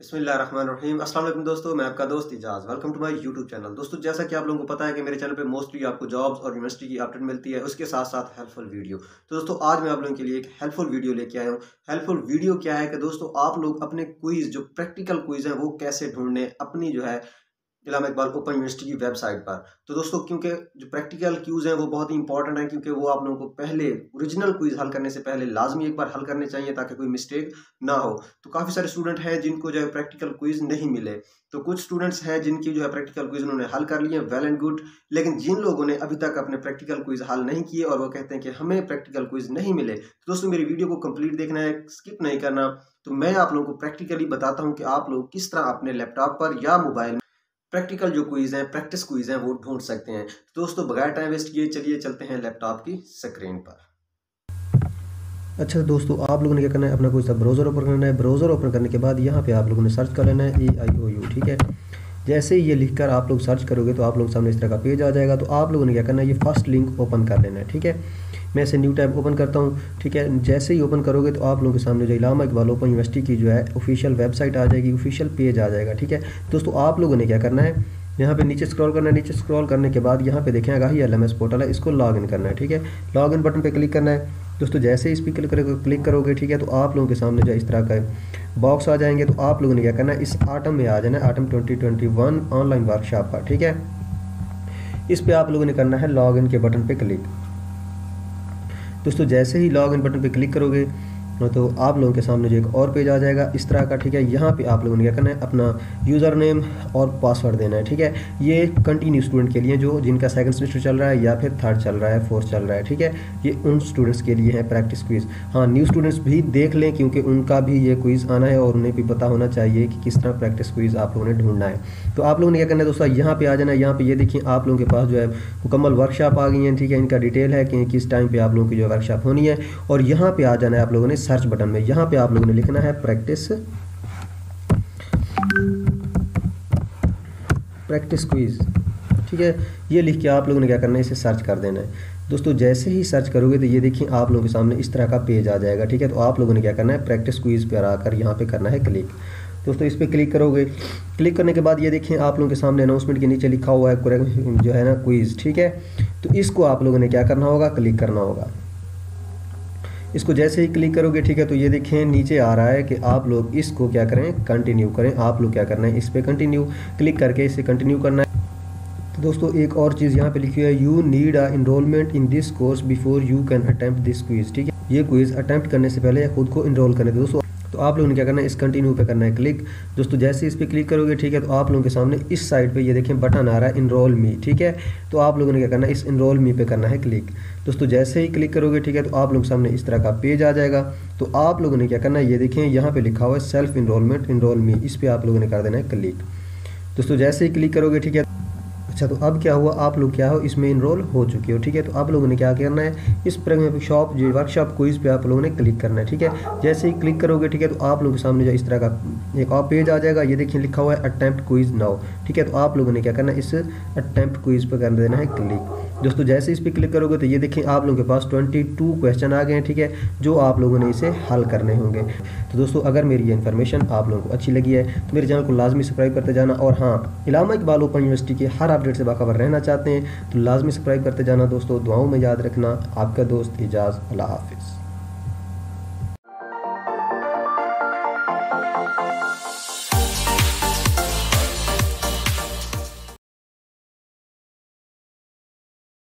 बसमीम असल दोस्तों, मैं आपका दोस्त Ejaz welcome to my YouTube channel दोस्तों, जैसा कि आप लोगों को पता है कि मेरे चैनल पे मोस्टली आपको जॉब्स और यूनिवर्सिटी की अपडेट मिलती है, उसके साथ साथ हेल्पफुल वीडियो तो दोस्तों, आज मैं आप लोगों के लिए एक हेल्पफुल वीडियो लेके आया हूँ। हेल्पफुल वीडियो क्या है कि दोस्तों, आप लोग अपने क्विज़ जो प्रैक्टिकल क्विज़ हैं, वो कैसे ढूँढने, अपनी जो है इलामा इकबाल ओपन यूनिवर्सिटी की वेबसाइट पर। तो दोस्तों, क्योंकि जो प्रैक्टिकल क्यूज़ हैं, वो बहुत ही इंपॉर्टेंट हैं, क्योंकि वो आप लोगों को पहले ओरिजिनल क्विज़ हल करने से पहले लाजमी एक बार हल करने चाहिए, ताकि कोई मिस्टेक ना हो। तो काफ़ी सारे स्टूडेंट हैं जिनको जो है प्रैक्टिकल क्विज़ नहीं मिले। तो कुछ स्टूडेंट्स हैं जिनकी जो है प्रैक्टिकल क्विज़ उन्होंने हल कर लिए वेल एंड गुड लेकिन जिन लोगों ने अभी तक अपने प्रैक्टिकल क्विज़ हल नहीं किए और वो कहते हैं कि हमें प्रैक्टिकल क्विज़ नहीं मिले तो दोस्तों, मेरी वीडियो को कंप्लीट देखना है स्किप नहीं करना। तो मैं आप लोगों को प्रैक्टिकली बताता हूँ कि आप लोग किस तरह अपने लैपटॉप पर या मोबाइल प्रैक्टिकल जो क्विज़ हैं, प्रैक्टिस क्विज़ हैं, वो ढूंढ सकते हैं। तो दोस्तों, बगैर टाइम वेस्ट किए, चलिए चलते हैं लैपटॉप की स्क्रीन पर। अच्छा दोस्तों, आप लोगों ने क्या करना है? अपना कोई सा ब्राउज़र ओपन करना है। ब्राउज़र ओपन करने के बाद यहाँ पे आप लोगों ने सर्च कर लेना है ए आई ओ यू ठीक है? जैसे ही ये लिखकर आप लोग सर्च करोगे तो आप लोग सामने इस तरह का पेज आ जाएगा। तो आप लोगों ने क्या करना है? ये फ़र्स्ट लिंक ओपन कर लेना है, ठीक है? मैं इसे न्यू टैब ओपन करता हूँ, ठीक है? जैसे ही ओपन करोगे तो आप लोगों के सामने जो इलामा इकबाल ओपन यूनिवर्सिटी की जो है ऑफिशियल वेबसाइट आ जाएगी ऑफिशियल पेज आ जाएगा, ठीक है? दोस्तों, आप लोगों ने क्या करना है? यहाँ पे नीचे स्क्रॉल करना है, नीचे स्क्रॉल करने के बाद यहाँ पे देखें आगाही एल एम एस पोर्टल है, इसको लॉग इन करना है, ठीक है? लॉग इन बटन पे क्लिक करना है। दोस्तों, जैसे इस पर क्लिक करोगे क्लिक करोगे, ठीक है? तो आप लोगों के सामने जो इस तरह का बॉक्स आ जाएँगे। तो आप लोगों ने क्या करना है? इस आटम में आ जाना है, आटम ट्वेंटी ऑनलाइन वर्कशॉप का ठीक है? इस पर आप लोगों ने करना है लॉग इन के बटन पर क्लिक दोस्तों जैसे ही लॉग इन बटन पर क्लिक करोगे तो आप लोगों के सामने जो एक और पेज आ जाएगा। इस तरह का, ठीक है? यहाँ पे आप लोगों ने क्या करना है? अपना यूज़र नेम और पासवर्ड देना है, ठीक है? ये कंटिन्यू स्टूडेंट के लिए जो जिनका सेकंड सेमेस्टर चल रहा है या फिर थर्ड चल रहा है फोर्थ चल रहा है, ठीक है? ये उन स्टूडेंट्स के लिए है प्रैक्टिस क्विज़ हाँ न्यू स्टूडेंट्स भी देख लें क्योंकि उनका भी ये क्विज़ आना है और उन्हें भी पता होना चाहिए कि किस तरह प्रैक्टिस क्विज़ आप लोगों ने ढूंढना है। तो आप लोगों ने क्या करना है दोस्तों? यहाँ पर आ जाना है। यहाँ पर ये देखिए, आप लोगों के पास जो है मुकम्मल वर्कशॉप आ गई है, ठीक है? इनका डिटेल है कि किस टाइम पर आप लोगों की जो वर्कशॉप होनी है। और यहाँ पे आ जाना है आप लोगों ने सर्च बटन में। यहाँ पे आप लोगों ने लिखना है प्रैक्टिस प्रैक्टिस क्विज ठीक है? ये लिख के आप लोगों ने क्या करना है? इसे सर्च कर देना है। दोस्तों, जैसे ही सर्च करोगे तो ये देखिए आप लोगों के सामने इस तरह का पेज आ जाएगा। ठीक है? तो आप लोगों ने क्या करना है? प्रैक्टिस क्विज पर आकर यहाँ पे करना है क्लिक दोस्तों, इस पर क्लिक करोगे। क्लिक करने के बाद ये देखिए आप लोगों के सामने अनाउंसमेंट के नीचे लिखा हुआ है जो है ना क्विज़ ठीक है? तो इसको आप लोगों ने क्या करना होगा? क्लिक करना होगा। इसको जैसे ही क्लिक करोगे, ठीक है तो ये देखें, नीचे आ रहा है कि आप लोग इसको क्या करें कंटिन्यू करें। आप लोग क्या करना है, इस पर कंटिन्यू क्लिक करके इसे कंटिन्यू करना है। तो दोस्तों, एक और चीज़ यहाँ पे लिखी है you need a enrolment in this course before you can attempt this quiz ठीक है? ये क्विज अटैम्प्ट करने से पहले खुद को इनरोल करें। दोस्तों तो आप लोगों ने क्या करना है? इस कंटिन्यू पे करना है क्लिक दोस्तों, जैसे इस पर क्लिक करोगे, ठीक है तो आप लोगों के सामने इस साइड पे ये देखें बटन आ रहा है इनरोल मी ठीक है? तो आप लोगों ने क्या करना है? इस इनरोल मी पे करना है क्लिक दोस्तों, जैसे ही क्लिक करोगे, ठीक है तो आप लोगों सामने इस तरह का पेज आ जाएगा। तो आप लोगों ने क्या करना है? ये देखें, यहाँ पर लिखा हुआ है सेल्फ इनरोलमेंट इनरोल मी इस पर आप लोगों ने कर देना है क्लिक दोस्तों, जैसे ही क्लिक करोगे, ठीक है अच्छा तो अब क्या हुआ? आप लोग क्या हो? इसमें इनरोल हो चुके हो, ठीक है? तो आप लोगों ने क्या करना है? इस शॉप जो वर्कशॉप को इस पर आप लोगों ने क्लिक करना है, ठीक है? जैसे ही क्लिक करोगे, ठीक है तो आप लोगों के सामने जो इस तरह का एक और पेज आ जाएगा। ये देखिए, लिखा हुआ है अटैम्प्ट क्विज नाउ ठीक है? तो आप लोगों ने क्या करना है? इस अटैम्प्ट क्विज पर कर देना है क्लिक दोस्तों, जैसे इस पर क्लिक करोगे तो ये देखिए आप लोगों के पास ट्वेंटी टू क्वेश्चन आ गए हैं, ठीक है, जो आप लोगों ने इसे हल करने होंगे। तो दोस्तों, अगर मेरी ये इन्फॉर्मेशन आप लोगों को अच्छी लगी है तो मेरे चैनल को लाजमी सब्सक्राइब करते जाना और हाँ इलामा इकबाल ओपन यूनिवर्सिटी के हर अपडेट से बाखबर रहना चाहते हैं तो लाजमी सब्सक्राइब करते जाना दोस्तों, दुआओं में याद रखना। आपका दोस्त एजाज, अल्लाह हाफिज़।